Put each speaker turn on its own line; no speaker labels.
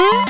Huh?